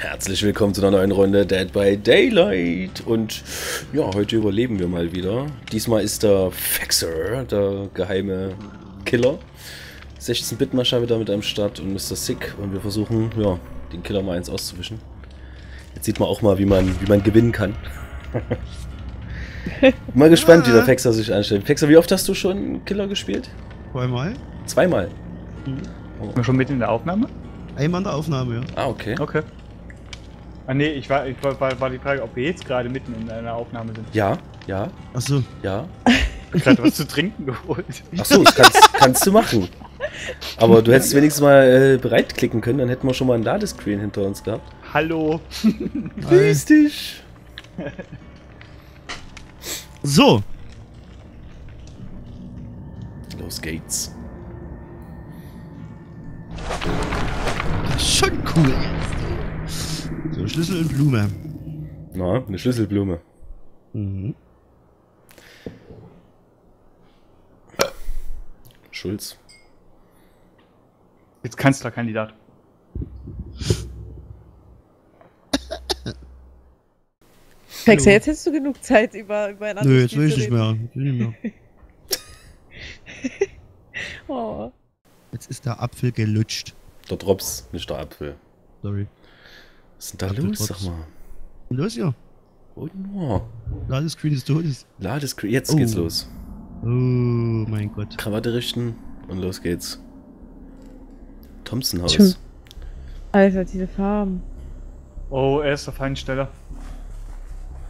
Herzlich willkommen zu einer neuen Runde Dead by Daylight. Und ja, heute überleben wir mal wieder. Diesmal ist der Faxer, der geheime Killer. 16-Bit-Mascher wieder mit einem Start und Mr. Sick. Und wir versuchen, ja, den Killer mal eins auszuwischen. Jetzt sieht man auch mal, wie man, wie man gewinnen kann. mal gespannt, wie der Faxer sich anstellt. Faxer, wie oft hast du schon Killer gespielt? Zweimal. Zweimal. Sind wir schon mit in der Aufnahme? Einmal in der Aufnahme, ja. Ah, okay. Okay. Ah nee, ich war, ich war, war, war die Frage, ob wir jetzt gerade mitten in einer Aufnahme sind. Ja, ja, Achso. ja. Ich hab gerade was zu trinken geholt. Achso, das kannst, kannst du machen. Aber du hättest wenigstens mal äh, bereit klicken können, dann hätten wir schon mal ein Ladescreen hinter uns gehabt. Hallo. Grüß dich! So. Los geht's. Das ist schon cool. So, Schlüssel und Blume. Na, eine Schlüsselblume. Mhm. Schulz. Jetzt Kanzlerkandidat. Fexer, jetzt hättest du genug Zeit über, über ein anderes Nö, jetzt will ich nicht mehr. Ich will nicht mehr. Oh. Jetzt ist der Apfel gelutscht. Der Drops, nicht der Apfel. Sorry. Was ist denn da los, sag mal? Los hier. Oh, no. Ladescreen des Todes. Ladescreen, jetzt Oh. geht's los. Oh mein Gott. Krawatte richten und los geht's. Thompson Haus. Tschö. Alter, diese Farben. Oh, er ist auf einen Steller.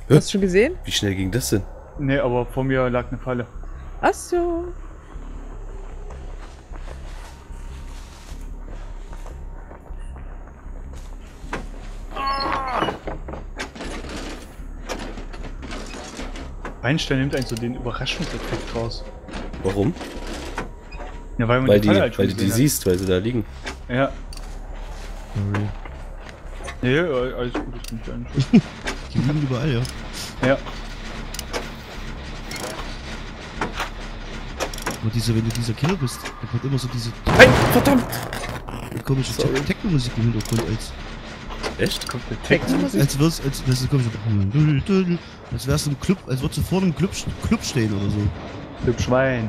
Hä? Hast du schon gesehen? Wie schnell ging das denn? Nee, aber vor mir lag eine Falle. Ach so. Weinstein nimmt eigentlich so den Überraschungseffekt raus. Warum? Ja, weil man Weil, die, Falle halt schon weil du die gesehen siehst, weil sie da liegen. hat. Ja. Sorry. Nee, äh, alles gut, das bin ich eigentlich. Die liegen überall, ja. Ja. Und diese, wenn du dieser Killer bist, da kommt immer so diese Nein, verdammt! komische Sorry. Te- Techno-Musik im Hintergrund, als, Echt? Kommt der Text. als wär's, als wär's so komisch, als wärst du im Club, als würdest du vor einem Club, Club stehen oder so. Hübsch Schwein.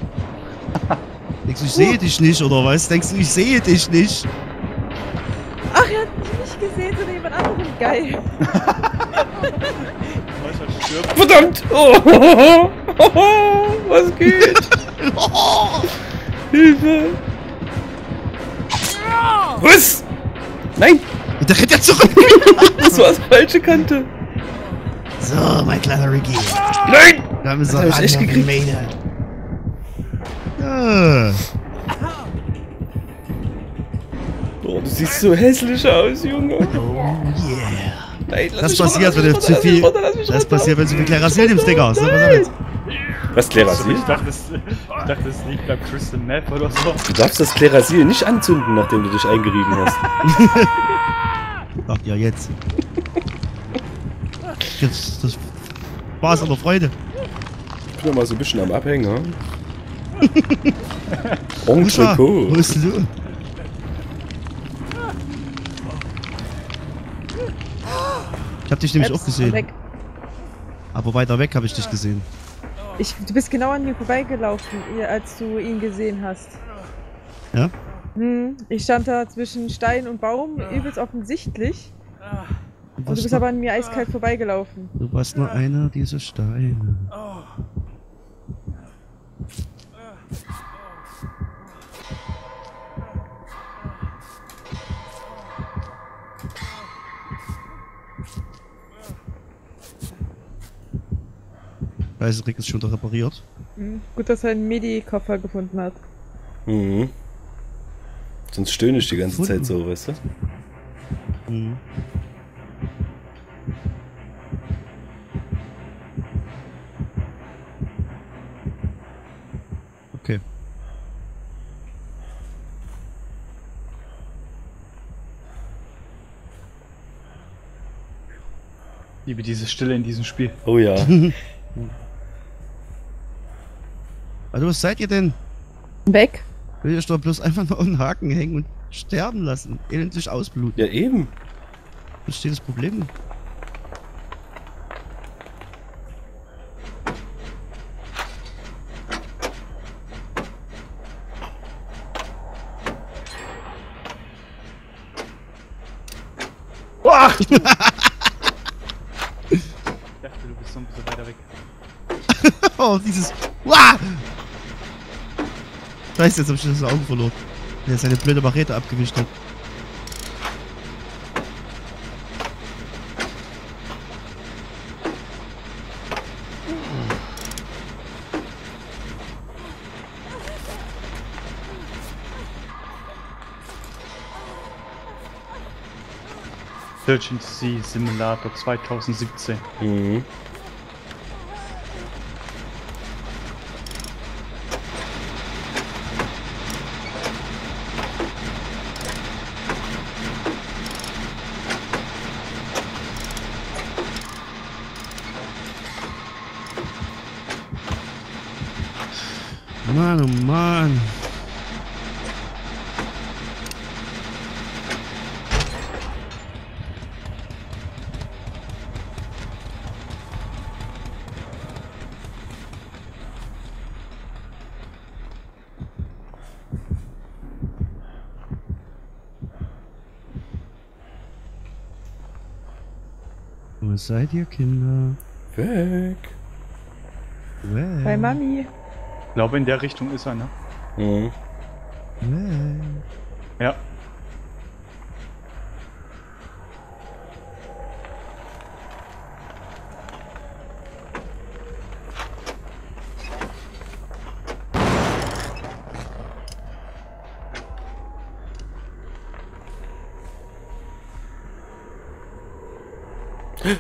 Denkst du, ich sehe dich nicht, oder was? Denkst du, ich sehe dich nicht? Ach, er hat mich nicht gesehen, sondern jemand anderen. Geil. Verdammt! Oh, was geht? Hilfe! Was? Nein! Der rennt ja zurück! Das war das falsche Kante! So, mein kleiner Ricky. Nein! Da haben wir so mich echt gekriegt? Ja. Oh, du siehst so hässlich aus, Junge. Oh yeah. Nein, lass Das passiert, wenn du zu viel. Das passiert, wenn du zu viel Klerasil nimmst, Digga. Was jetzt? Was, Klerasil? Ich dachte, es, ich dachte, es liegt am Crystal Meth oder so. Du darfst das Klerasil nicht anzünden, nachdem du dich eingerieben hast. Ach ja, jetzt. Jetzt das Spaß oder Freude. Ich bin noch mal so ein bisschen am Abhängen, ha? Usha, wo bist du? Ich hab dich nämlich Jetzt auch gesehen. Weg. Aber weiter weg habe ich dich gesehen. Ich, du bist genau an mir vorbeigelaufen, als du ihn gesehen hast. Ja? Hm, ich stand da zwischen Stein und Baum, übelst offensichtlich. Du Und du warst, bist aber an mir eiskalt vorbeigelaufen. du warst nur einer dieser Steine. Rick ist schon wieder repariert. Hm, gut, dass er einen Medi-Koffer gefunden hat. Mhm. Sonst stöhne ich die ganze Zeit so, weißt du? Mhm. Liebe diese Stille in diesem Spiel. Oh ja. Also was seid ihr denn? Weg? Will ich doch bloß einfach nur einen Haken hängen und sterben lassen. Elend sich ausbluten. Ja, eben. besteht das Problem? Boah! ich dachte, du bist so ein bisschen weiter weg. Oh, dieses. Wah! Scheiße, jetzt hab ich das Auge verloren. Der seine blöde Machete abgewischt hat. Search and Sea Simulator 2017. Mhm. Mann, oh Mann. Wo seid ihr, Kinder? Weg. Weg. Bei Mami. Ich glaube, in der Richtung ist er, ne? Mhm. Weg. Ja.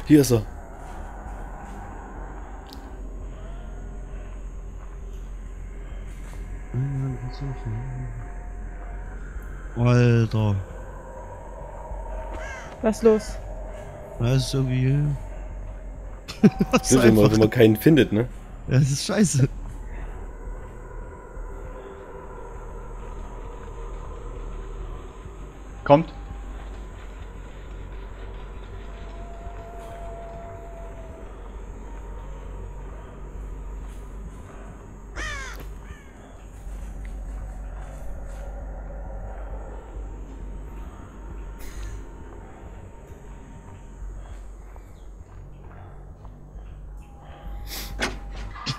Hier ist er. Alter. Was ist los? Das ist irgendwie. Was Das ist immer, wenn man keinen findet, ne? Ja, das ist scheiße. Kommt.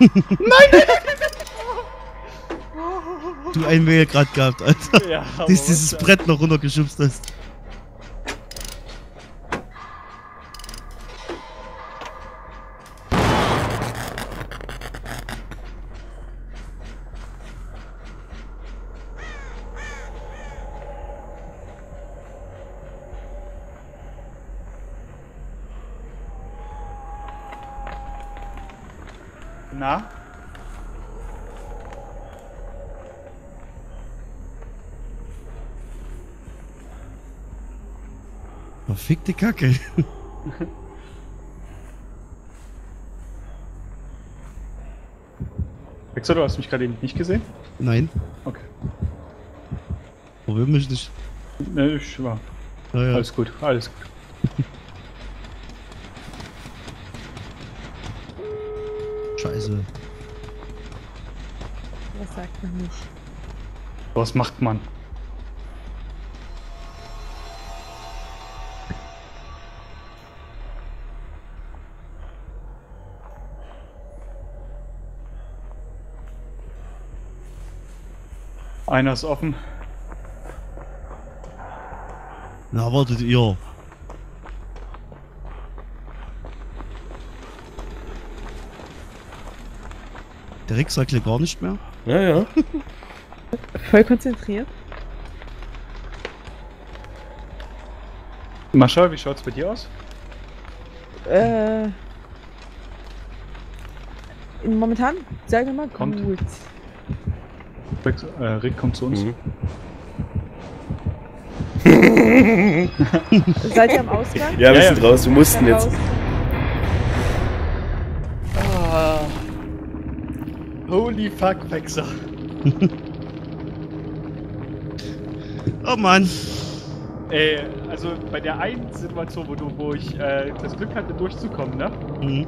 Du ein Mail gerade gehabt, Alter. Ja, was dieses Brett noch runtergeschubst hast. Na? Verfickte Kacke. Wechsel, du hast mich gerade eben nicht gesehen? Nein, Okay. probier mich nicht. Ne, ich war. Naja, Alles gut, alles gut. Scheiße. Was sagt man nicht? Was macht man? Einer ist offen. Na, wartet ihr. Der Rick sagt hier gar nicht mehr. Ja, ja. Voll konzentriert. Mascha, wie schaut's bei dir aus? Äh. Momentan, sagen wir mal, Kommt. gut. Rick, äh, Rick kommt zu uns. Mhm. Seid ihr am Ausgang? Ja, wir Ja, sind ja. raus. Wir mussten jetzt. raus. Holy fuck, Wechsel. Oh Mann. Äh, also bei der einen Situation, wo, du, wo ich äh, das Glück hatte, durchzukommen, ne? Mhm.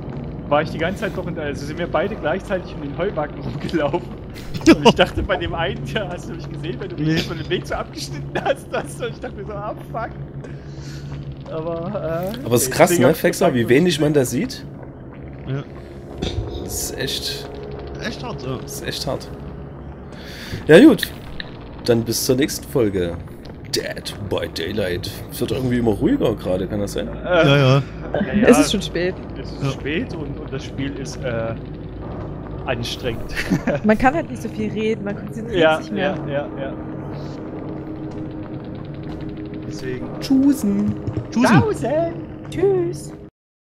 War ich die ganze Zeit noch in der, also sind wir beide gleichzeitig um den Heuwagen rumgelaufen. Und ich dachte bei dem einen, ja, hast du mich gesehen, wenn du Nee. mich von dem Weg so abgeschnitten hast, hast und ich dachte mir so, ah fuck. Aber, äh. Aber es ist nee, krass, ne, Fexer, wie wenig man da sieht. Ja. Das ist echt, Echt hart, ja. das ist echt hart. Ja gut, dann bis zur nächsten Folge. Dead by Daylight. Es wird irgendwie immer ruhiger gerade, kann das sein? Äh, Ja, ja. ja, ja, Es ist schon spät. Es ist Ja. spät und, und das Spiel ist äh, anstrengend. Man kann halt nicht so viel reden, man konzentriert ja, sich ja, mehr. ja, ja. Deswegen. Tschüssen. Tschüssi. Tausend! Tschüss.